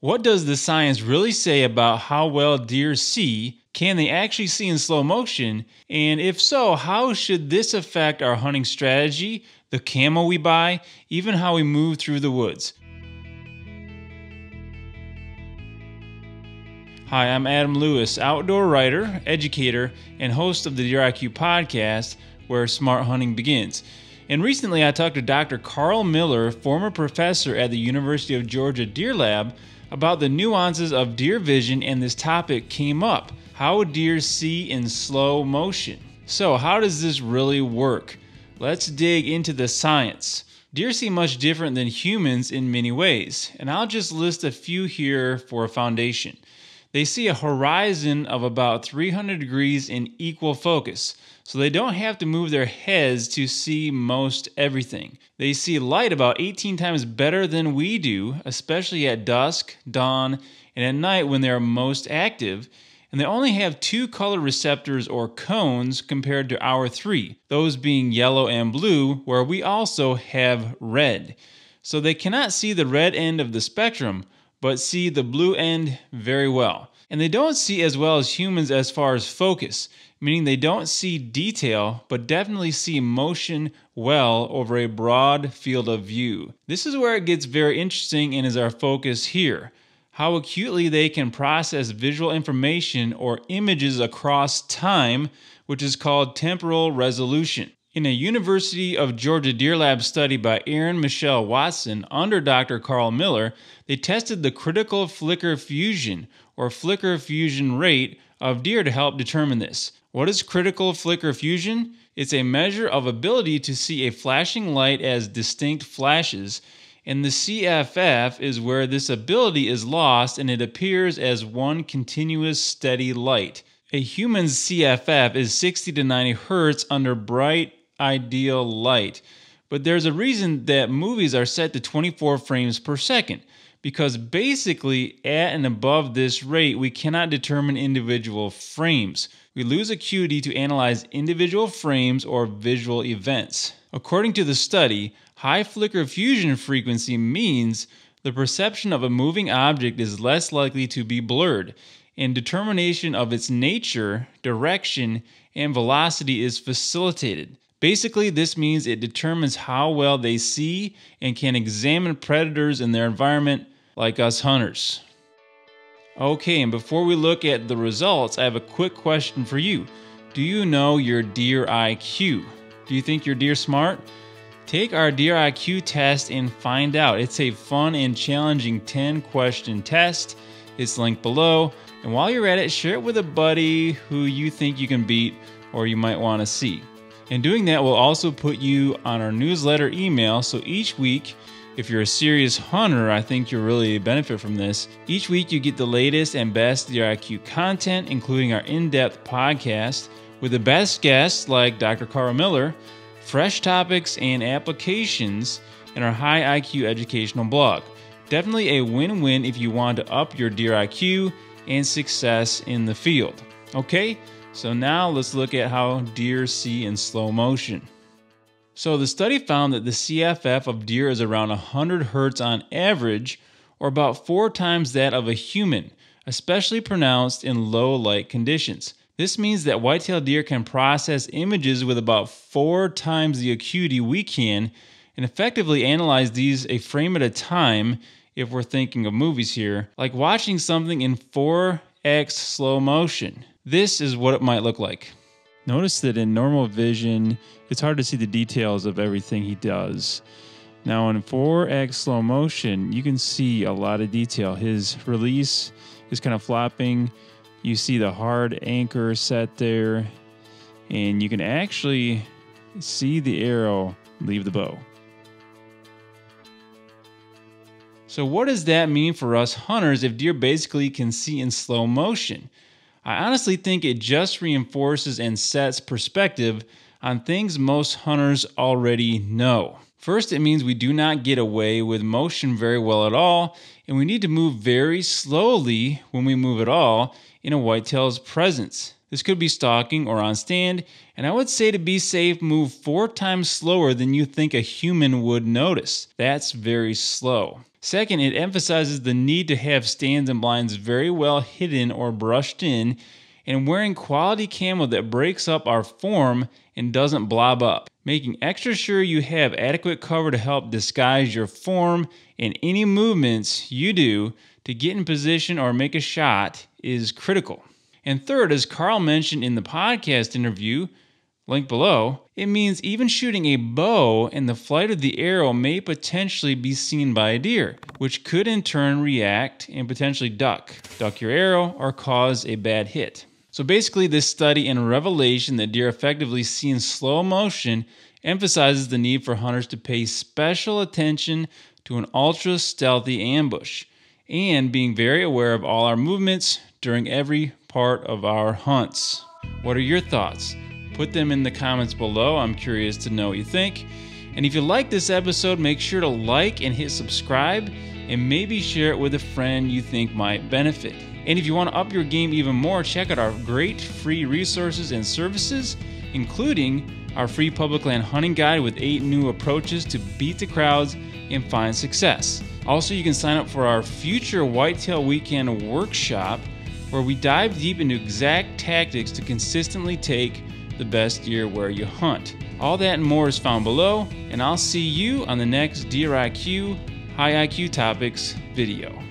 What does the science really say about how well deer see? Can they actually see in slow motion? And if so, how should this affect our hunting strategy, the camo we buy, even how we move through the woods? Hi, I'm Adam Lewis, outdoor writer, educator, and host of the Deer IQ podcast, where smart hunting begins. And recently I talked to Dr. Karl Miller, former professor at the University of Georgia Deer Lab, about the nuances of deer vision, and this topic came up. How deer see in slow motion? So, how does this really work? Let's dig into the science. Deer see much different than humans in many ways, and I'll just list a few here for a foundation. They see a horizon of about 300 degrees in equal focus, so they don't have to move their heads to see most everything. They see light about 18 times better than we do, especially at dusk, dawn, and at night when they are most active. And they only have two color receptors or cones compared to our three, those being yellow and blue, where we also have red. So they cannot see the red end of the spectrum but see the blue end very well. And they don't see as well as humans as far as focus, meaning they don't see detail, but definitely see motion well over a broad field of view. This is where it gets very interesting and is our focus here. How acutely they can process visual information or images across time, which is called temporal resolution. In a University of Georgia Deer Lab study by Erin Michelle Watson under Dr. Karl Miller, they tested the critical flicker fusion or flicker fusion rate of deer to help determine this. What is critical flicker fusion? It's a measure of ability to see a flashing light as distinct flashes, and the CFF is where this ability is lost and it appears as one continuous steady light. A human's CFF is 60 to 90 hertz under bright ideal light. But there's a reason that movies are set to 24 frames per second because basically at and above this rate we cannot determine individual frames. We lose acuity to analyze individual frames or visual events. According to the study, high flicker fusion frequency means the perception of a moving object is less likely to be blurred, and determination of its nature, direction, and velocity is facilitated. Basically, this means it determines how well they see and can examine predators in their environment, like us hunters. Okay, and before we look at the results, I have a quick question for you. Do you know your deer IQ? Do you think your deer smart? Take our Deer IQ test and find out. It's a fun and challenging 10 question test. It's linked below. And while you're at it, share it with a buddy who you think you can beat or you might want to see. And doing that will also put you on our newsletter email. So each week, if you're a serious hunter, I think you'll really benefit from this. Each week, you get the latest and best Deer IQ content, including our in depth podcast with the best guests like Dr. Karl Miller, fresh topics and applications, and our high IQ educational blog. Definitely a win win if you want to up your deer IQ and success in the field. Okay? So now let's look at how deer see in slow motion. So the study found that the CFF of deer is around 100 hertz on average, or about four times that of a human, especially pronounced in low light conditions. This means that whitetail deer can process images with about four times the acuity we can and effectively analyze these a frame at a time if we're thinking of movies here, like watching something in 4x slow motion. This is what it might look like. Notice that in normal vision, it's hard to see the details of everything he does. Now in 4x slow motion, you can see a lot of detail. His release is kind of flopping. You see the hard anchor set there, and you can actually see the arrow leave the bow. So, what does that mean for us hunters if deer basically can see in slow motion? I honestly think it just reinforces and sets perspective on things most hunters already know. First, it means we do not get away with motion very well at all, and we need to move very slowly when we move at all in a whitetail's presence. This could be stalking or on stand, and I would say to be safe, move four times slower than you think a human would notice. That's very slow. Second, it emphasizes the need to have stands and blinds very well hidden or brushed in, and wearing quality camo that breaks up our form and doesn't blob up. Making extra sure you have adequate cover to help disguise your form and any movements you do to get in position or make a shot is critical. And third, as Karl mentioned in the podcast interview, link below, it means even shooting a bow and the flight of the arrow may potentially be seen by a deer, which could in turn react and potentially duck, duck your arrow, or cause a bad hit. So basically, this study and revelation that deer effectively see in slow motion emphasizes the need for hunters to pay special attention to an ultra stealthy ambush and being very aware of all our movements during every part of our hunts. What are your thoughts? Put them in the comments below. I'm curious to know what you think. And if you like this episode, make sure to like and hit subscribe and maybe share it with a friend you think might benefit. And if you want to up your game even more, check out our great free resources and services, including our free public land hunting guide with eight new approaches to beat the crowds and find success. Also, you can sign up for our future Whitetail Weekend workshop where we dive deep into exact tactics to consistently take the best deer where you hunt. All that and more is found below, and I'll see you on the next Deer IQ High IQ Topics video.